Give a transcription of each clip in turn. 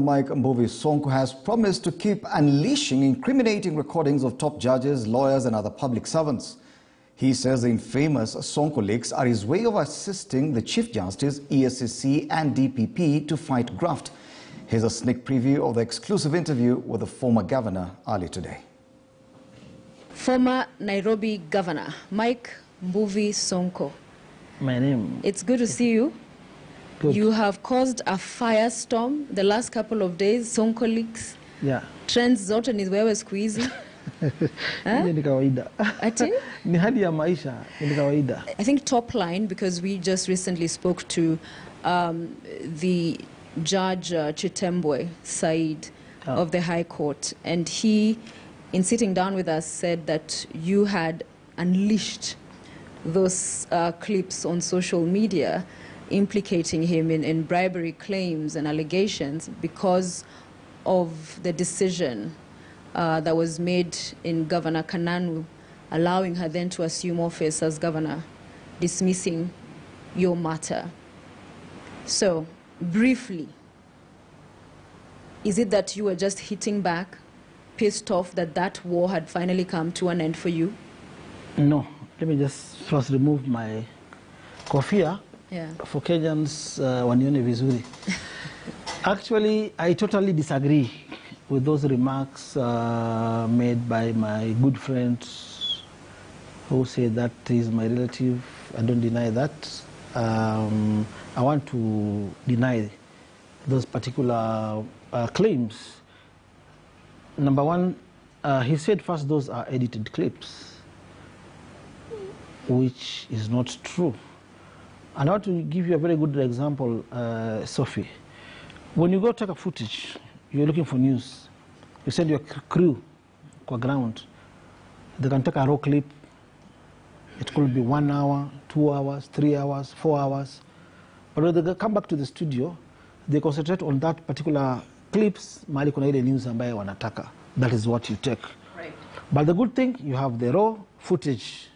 Mike Mbuvi Sonko has promised to keep unleashing incriminating recordings of top judges, lawyers and other public servants. He says the infamous Sonko leaks are his way of assisting the Chief Justice, EACC and DPP to fight graft. Here's a sneak preview of the exclusive interview with the former governor early today. Former Nairobi Governor Mike Mbuvi Sonko. My name. It's good to see you. Good. You have caused a firestorm the last couple of days. Sonko colleagues. Yeah. Trends zote ni wewe siku hizi. Hii ni kawaida. Ati? ni hali ya maisha, ni kawaida. I think top line because we just recently spoke to um, the judge uh, Chitembwe Said Oh. of the High Court, and he, in sitting down with us, said that you had unleashed those uh, clips on social media implicating him in, in bribery claims and allegations because of the decision uh, that was made in Governor Kananu, allowing her then to assume office as governor, dismissing your matter. So, briefly, is it that you were just hitting back, pissed off that that war had finally come to an end for you? No, let me just first remove my kofia Yeah. for Kenyans uh, wanione vizuri. Actually, I totally disagree with those remarks uh, made by my good friend who said that is my relative. I don't deny that. Um, I want to deny those particular uh, claims. Number one, uh, he said first those are edited clips, which is not true. And I want to give you a very good example, uh, Sophie. When you go take a footage, you're looking for news. You send your crew to a ground. They can take a raw clip. It could be one hour, two hours, three hours, four hours. But when they come back to the studio, they concentrate on that particular clips, mahali kuna ile news ambayo wanataka. That is what you take. Right. But the good thing, you have the raw footage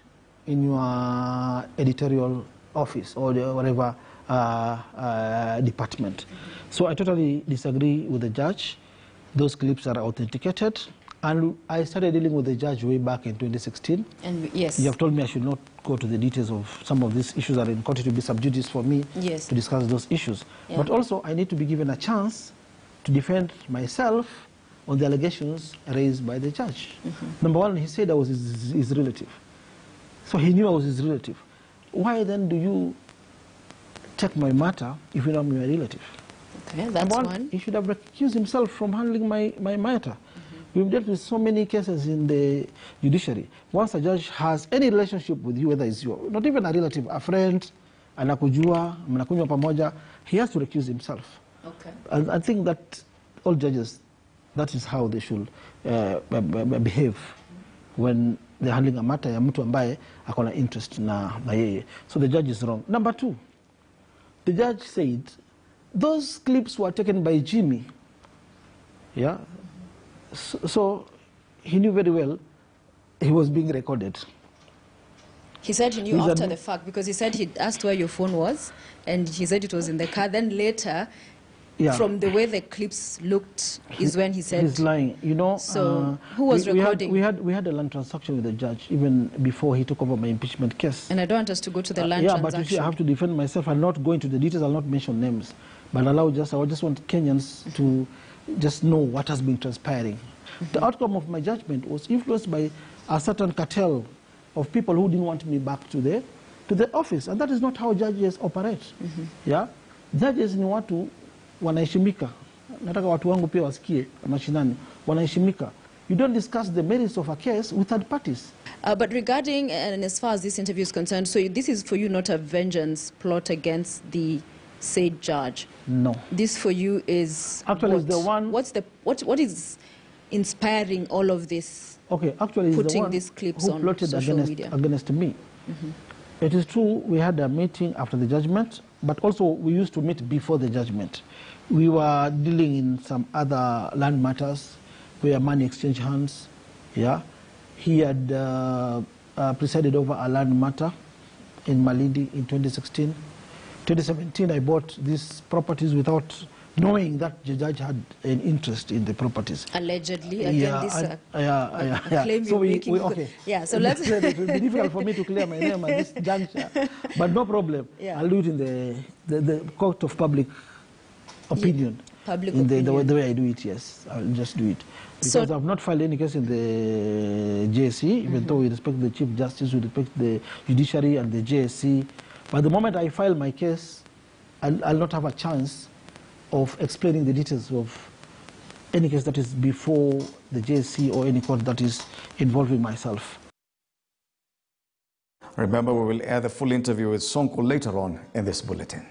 in your editorial office or the, whatever uh, uh, department. So I totally disagree with the judge. Those clips are authenticated. And I started dealing with the judge way back in 2016. And yes. You have told me I should not go to the details of some of these issues that are in court to be sub judice for me Yes. to discuss those issues. Yeah. But also, I need to be given a chance to defend myself on the allegations raised by the judge. Number one, he said I was his, his relative. So he knew I was his relative. Why then do you take my matter if you know I'm your relative? Okay, that's one, one. He should have recused himself from handling my, my matter. We've dealt with so many cases in the judiciary. Once a judge has any relationship with you, whether it's your, not even a relative, a friend, anakujua, mnakunywa pamoja, he has to recuse himself. Okay. And I think that all judges, that is how they should uh, be- be- behave when they're handling a matter ya mtu ambaye ako na interest na, na yeye. So the judge is wrong. Number two, the judge said those clips were taken by Jimmy. Yeah. So, so he knew very well he was being recorded. He said he knew He's after the fact because he said he asked where your phone was and he said it was in the car. Then later, Yeah. from the way the clips looked, is when he said. He's lying. You know. So, uh, who was we, we had- recording? We had, we had a land transaction with the judge even before he took over my impeachment case. And I don't want us to go to the Uh, land yeah, transaction. but you see, I have to defend myself. I'll not go into the details. I'll not mention names. But allow just, I just want Kenyans to just know what has been transpiring. The outcome of my judgment was influenced by a certain cartel of people who didn't want me back to the, to the office. And that is not how judges operate. Yeah? Judges ni watu wanaheshimika. Nataka watu wangu pia wasikie mashinani. Wanaheshimika. You don't discuss the merits of a case with third parties. Uh, but regarding, and as far as this interview is concerned, so this is for you not a vengeance plot against the said judge. No. This for you is Actually, what? the one- What's the what? What is inspiring all of this? Okay, actually, Putting the one these clips who on plotted social against, media. against me. It is true we had a meeting after the judgment, but also we used to meet before the judgment. We were dealing in some other land matters where money exchange hands. Yeah, he had uh, uh, presided over a land matter in Malindi in 2016. 2017, I bought these properties without knowing that the judge had an interest in the properties. Allegedly, again, yeah, this uh, yeah, yeah, yeah. claim so you're we, making we, okay. yeah, so let's- it will be difficult for me to clear my name at this juncture, but no problem. Yeah. I'll do it in the, the, the court of public opinion. public in the, the, way, the way I do it, yes, I'll just do it. So- Because I've not filed any case in the JSC, even Mm-hmm. though we respect the Chief Justice, we respect the judiciary and the JSC. But the moment I file my case, I'll, I'll not have a chance of explaining the details of any case that is before the JSC or any court that is involving myself. Remember, we will air the full interview with Sonko later on in this bulletin.